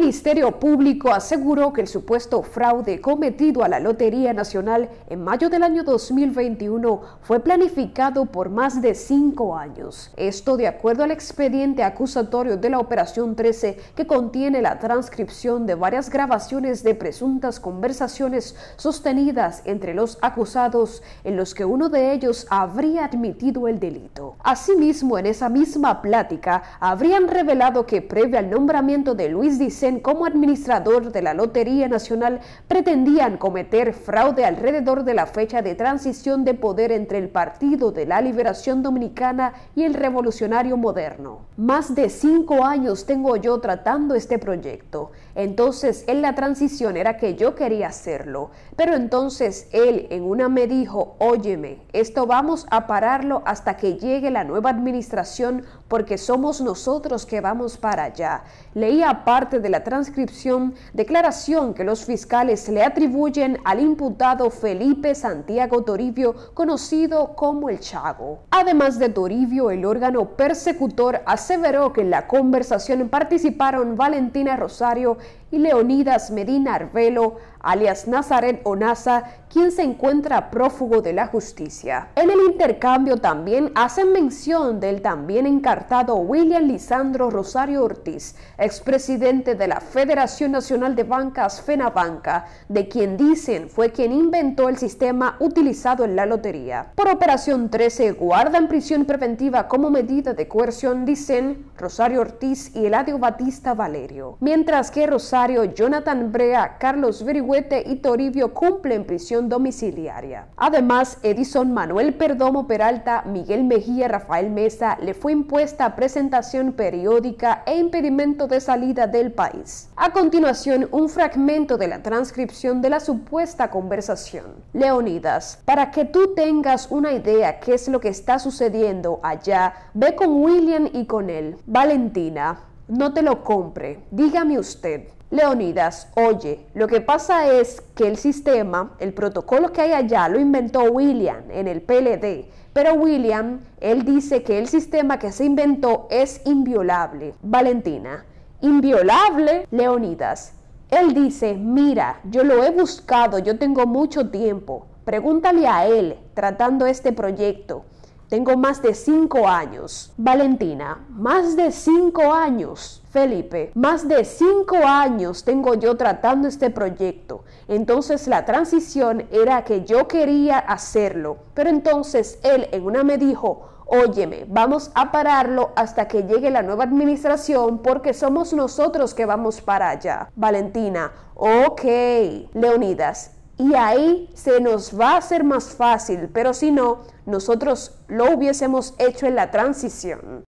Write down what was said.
Ministerio Público aseguró que el supuesto fraude cometido a la Lotería Nacional en mayo del año 2021 fue planificado por más de cinco años. Esto de acuerdo al expediente acusatorio de la Operación 13 que contiene la transcripción de varias grabaciones de presuntas conversaciones sostenidas entre los acusados en los que uno de ellos habría admitido el delito. Asimismo, en esa misma plática habrían revelado que previo al nombramiento de Luis Dicen como administrador de la Lotería Nacional pretendían cometer fraude alrededor de la fecha de transición de poder entre el Partido de la Liberación Dominicana y el Revolucionario Moderno. Más de cinco años tengo yo tratando este proyecto. Entonces, en la transición era que yo quería hacerlo. Pero entonces él en una me dijo, óyeme, esto vamos a pararlo hasta que llegue la nueva administración porque somos nosotros que vamos para allá. Leía parte de la transcripción, declaración que los fiscales le atribuyen al imputado Felipe Santiago Toribio, conocido como el Chago. Además de Toribio, el órgano persecutor aseveró que en la conversación participaron Valentina Rosario y Leonidas Medina Arbelo, alias Nazaret Onaza, quien se encuentra prófugo de la justicia. En el intercambio también hacen mención del también encartado William Lisandro Rosario Ortiz, expresidente de la Federación Nacional de Bancas FENABANCA, de quien dicen fue quien inventó el sistema utilizado en la lotería. Por Operación 13 guarda en prisión preventiva como medida de coerción, dicen Rosario Ortiz y Eladio Batista Valerio, mientras que Rosario, Jonathan Brea, Carlos Verigüete y Toribio cumplen prisión domiciliaria. Además, Edison Manuel Perdomo Peralta, Miguel Mejía, Rafael Mesa le fue impuesta presentación periódica e impedimento de salida del país. A continuación, un fragmento de la transcripción de la supuesta conversación. Leonidas, para que tú tengas una idea qué es lo que está sucediendo allá, ve con William y con él. Valentina, no te lo compre. Dígame usted. Leonidas, oye, lo que pasa es que el sistema, el protocolo que hay allá, lo inventó William en el PLD. Pero William, él dice que el sistema que se inventó es inviolable. Valentina, inviolable, Leonidas. Él dice, mira, yo lo he buscado, yo tengo mucho tiempo. Pregúntale a él tratando este proyecto. Tengo más de cinco años. Valentina, más de cinco años. Felipe, más de cinco años tengo yo tratando este proyecto. Entonces la transición era que yo quería hacerlo. Pero entonces él en una me dijo, óyeme, vamos a pararlo hasta que llegue la nueva administración porque somos nosotros que vamos para allá. Valentina, ok. Leonidas, y ahí se nos va a hacer más fácil, pero si no, nosotros lo hubiésemos hecho en la transición.